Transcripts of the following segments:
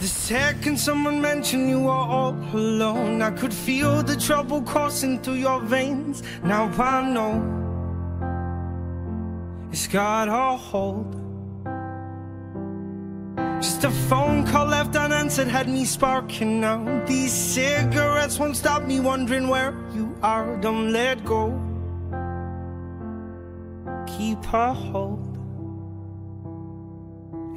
The second someone mentioned you were all alone, I could feel the trouble coursing through your veins. Now I know it's got a hold. Just a phone call left unanswered had me sparking now. These cigarettes won't stop me wondering where you are. Don't let go. Keep a hold.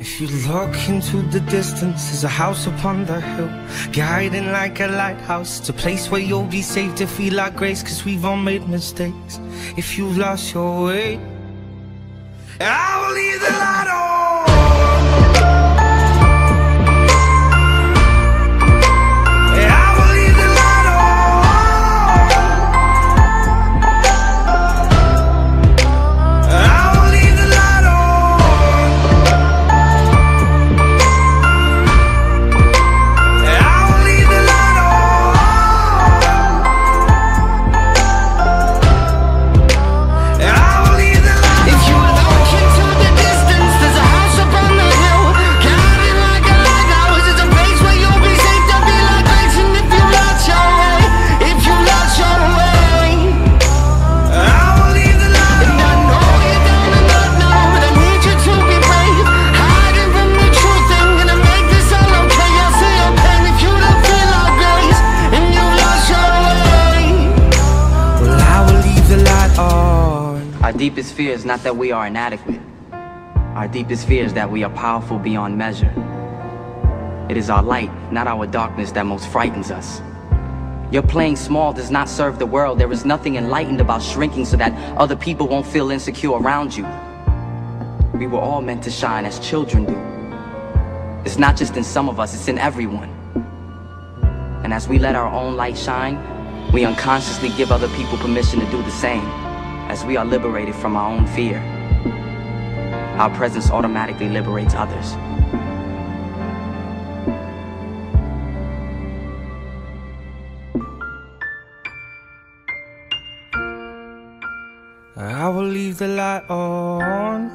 If you look into the distance, there's a house upon the hill, guiding like a lighthouse. It's a place where you'll be safe to feel like grace, cause we've all made mistakes. If you've lost your way, I will leave the light on. Deepest fear is not that we are inadequate. Our deepest fear is that we are powerful beyond measure. It is our light, not our darkness, that most frightens us. Your playing small does not serve the world. There is nothing enlightened about shrinking so that other people won't feel insecure around you. We were all meant to shine as children do. It's not just in some of us, it's in everyone. And as we let our own light shine, we unconsciously give other people permission to do the same, as we are liberated from our own fear. Our presence automatically liberates others. I will leave the light on.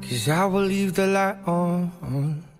Cause I will leave the light on.